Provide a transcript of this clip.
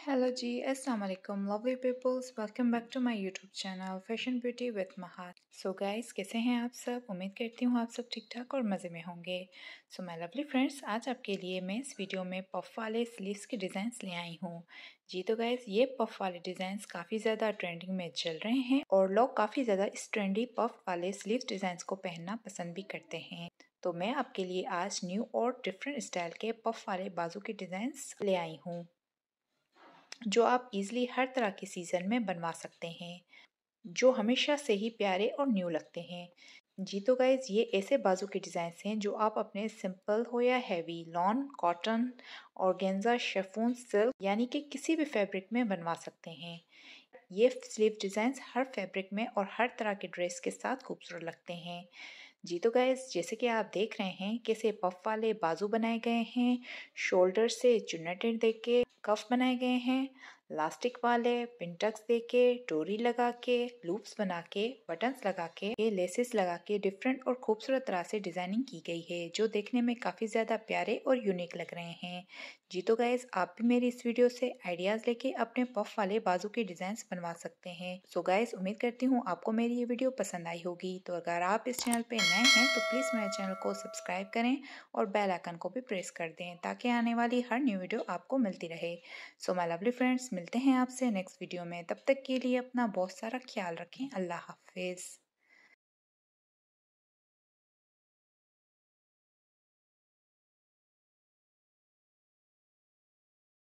Hello जी अस्सलाम वालेकुम lovely peoples welcome back to my YouTube channel fashion beauty with Mahar so guys कैसे हैं आप सब? उम्मीद करती हूँ आप सब ठीक ठाक और मज़े में होंगे। सो माय लवली फ्रेंड्स आज आपके लिए मैं इस वीडियो में पफ वाले स्लीव्स के डिज़ाइंस ले आई हूँ। जी तो गाइस ये पफ वाले डिज़ाइंस काफ़ी ज़्यादा ट्रेंडिंग में चल रहे हैं और लोग काफ़ी ज़्यादा इस ट्रेंडी पफ वाले स्लीव डिज़ाइंस को पहनना पसंद भी करते हैं। तो मैं आपके लिए आज न्यू और डिफरेंट स्टाइल के पफ वाले बाजू के डिज़ाइंस ले आई हूँ। जो आप इजीली हर तरह के सीज़न में बनवा सकते हैं, जो हमेशा से ही प्यारे और न्यू लगते हैं। जी तो गाइज़ ये ऐसे बाजू के डिज़ाइंस हैं जो आप अपने सिंपल हो या हैवी लॉन कॉटन और गेंजा शेफून सिल्क यानी कि किसी भी फैब्रिक में बनवा सकते हैं। ये स्लीव डिज़ाइंस हर फैब्रिक में और हर तरह के ड्रेस के साथ खूबसूरत लगते हैं। जी तो गैस जैसे कि आप देख रहे हैं, कैसे पफ वाले बाजू बनाए गए हैं शोल्डर से चुन्नटें दे के कफ बनाए गए हैं। लास्टिक वाले, पिंटक्स दे के डोरी लगा के लूप्स बना के बटन्स लगा के लेसेस लगा के डिफरेंट और खूबसूरत तरह से डिज़ाइनिंग की गई है, जो देखने में काफ़ी ज़्यादा प्यारे और यूनिक लग रहे हैं। जी तो गाइज़ आप भी मेरी इस वीडियो से आइडियाज़ लेके अपने पफ वाले बाजू के डिज़ाइन बनवा सकते हैं। सो गाइज़ उम्मीद करती हूँ आपको मेरी ये वीडियो पसंद आई होगी। तो अगर आप इस चैनल पे नए हैं तो प्लीज़ मेरे चैनल को सब्सक्राइब करें और बेल आइकन को भी प्रेस कर दें, ताकि आने वाली हर न्यू वीडियो आपको मिलती रहे। सो माई लवली फ्रेंड्स मिलते हैं आपसे नेक्स्ट वीडियो में। तब तक के लिए अपना बहुत सारा ख्याल रखें। अल्लाह हाफिज़।